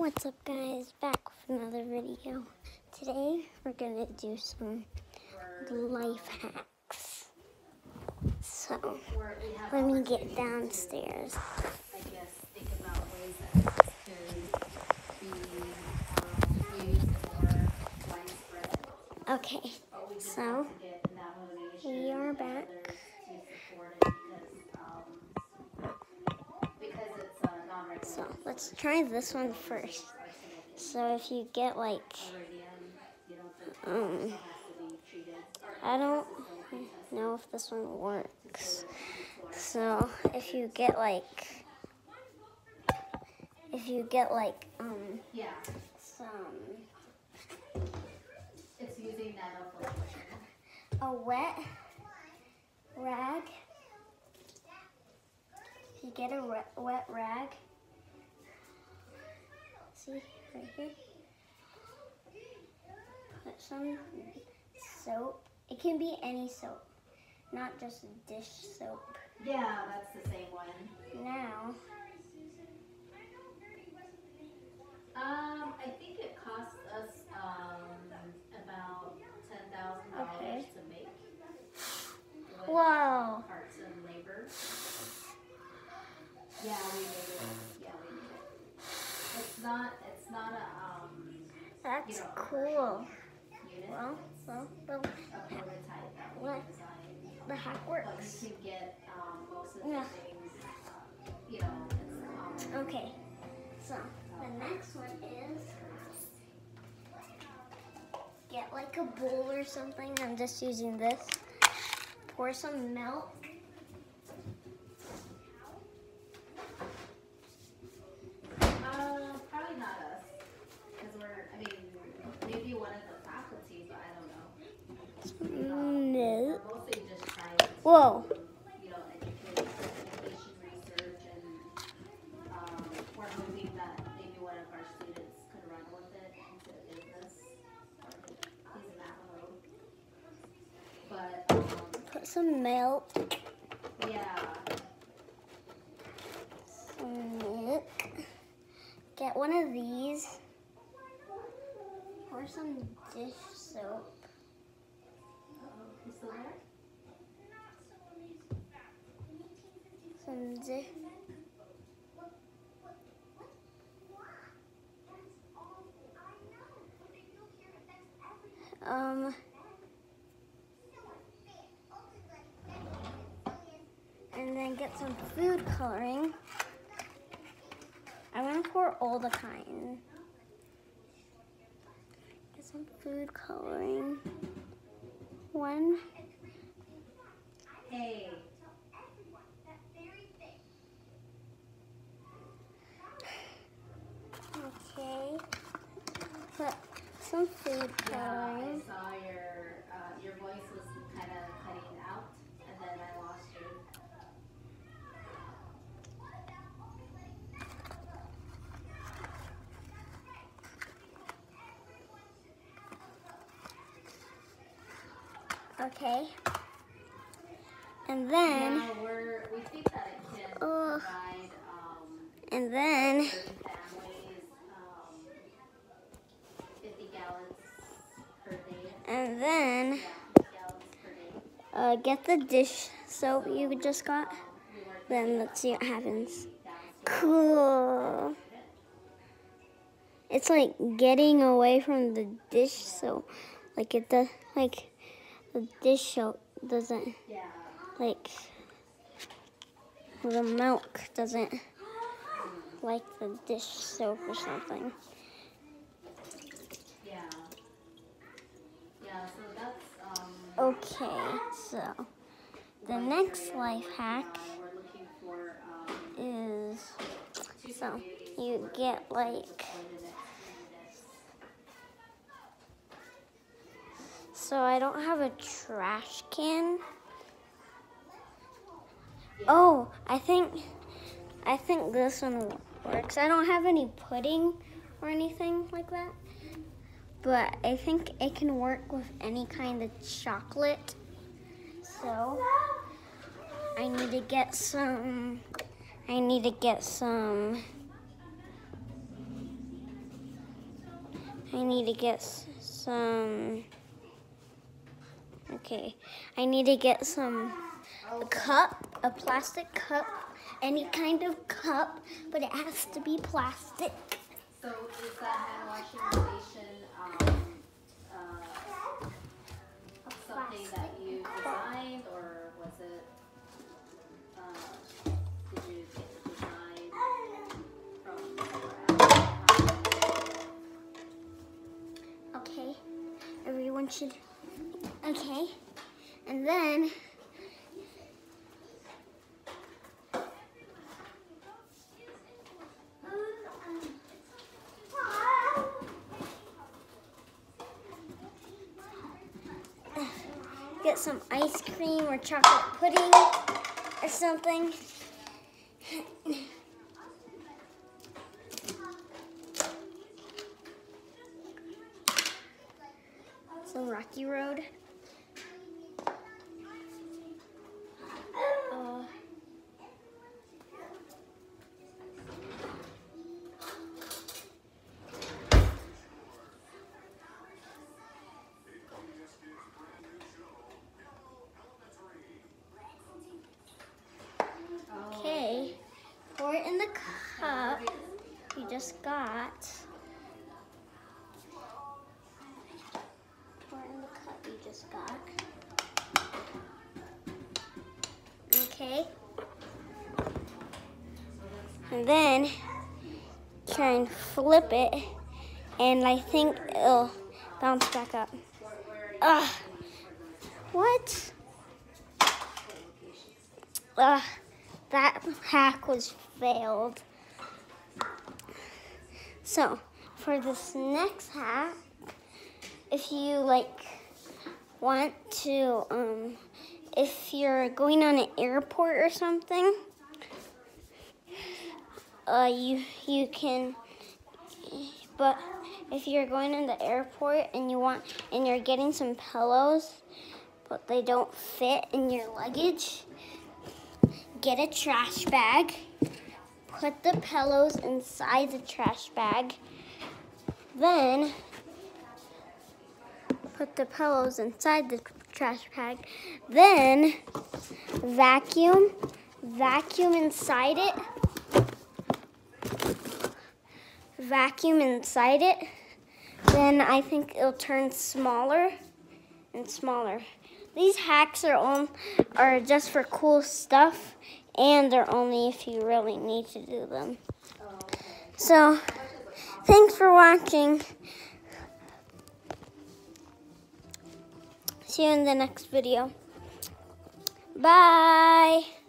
What's up guys, back with another video. Today we're gonna do some life hacks. So, let me get downstairs. Okay, so we are ways let's try this one first. So, if you get like, um. I don't know if this one works. So, if you get like, if you get like, um, some it's using that a wet rag. You get a wet rag, see right here. Put some soap. It can be any soap, not just dish soap. Yeah, that's the same one. Now, Um, I think it costs us um about ten thousand Okay. dollars to make. whoa! Parts and labor. Yeah, we made it. Yeah, we made it. It's not. It's not a um That's cool. Well, well, the, What? the hack works. Yeah. Okay, so the next one is get like a bowl or something. I'm just using this. Pour some milk. Uh, probably not us, because we're. I mean, maybe one of the faculty, but I don't know. Milk. We're mostly just trying to, Whoa. you know, educate, education research, and um, we're hoping that maybe one of our students could run with it into a business. Or he's in that mode. But um, Put some milk. yeah, Some milk. Get one of these. Pour some dish soap. he's Um. And then get some food coloring. I want to pour all the kind. Get some food coloring. One. Hey. Okay. Put some food Yeah, I saw your uh, your voice was kind of cutting out, and then I lost you. Okay. And then, we're we think that it can provide um, and then, and then, Yeah, 50 gallons per day. uh, get the dish soap you just got. Then let's see what happens. Cool. It's like getting away from the dish soap. Like it does, like the dish soap doesn't, like the milk doesn't like the dish soap or something. Yeah. Yeah. So that's um. Okay, so the next life hack is so you get like so I don't have a trash can. Oh, I think I think this one works. I don't have any pudding or anything like that. But I think it can work with any kind of chocolate. So I need to get some I need to get some I need to get some. Okay, I need to get some a cup, a plastic cup, any kind of cup, but it has to be plastic. So is that hand washing station, um, uh, something that you designed or was it, uh, did you get the design from? Okay, everyone should. Okay, and then. Get some ice cream or chocolate pudding or something. Some rocky road. Uh, okay, pour it in the cup you just got. Pour in the cup you just got. Okay. And then try and flip it, and I think it'll bounce back up. Ugh. What? Ugh. That hack was failed. So, for this next hack, if you like want to, um, if you're going on an airport or something, uh, you you can. But if you're going in the airport and you want and you're getting some pillows, but they don't fit in your luggage, get a trash bag. Put the pillows inside the trash bag. Then put the pillows inside the trash bag. Then vacuum, vacuum inside it. Vacuum inside it. Then I think it'll turn smaller and smaller. These hacks are on are just for cool stuff and they're only if you really need to do them. So, thanks for watching. See you in the next video. Bye.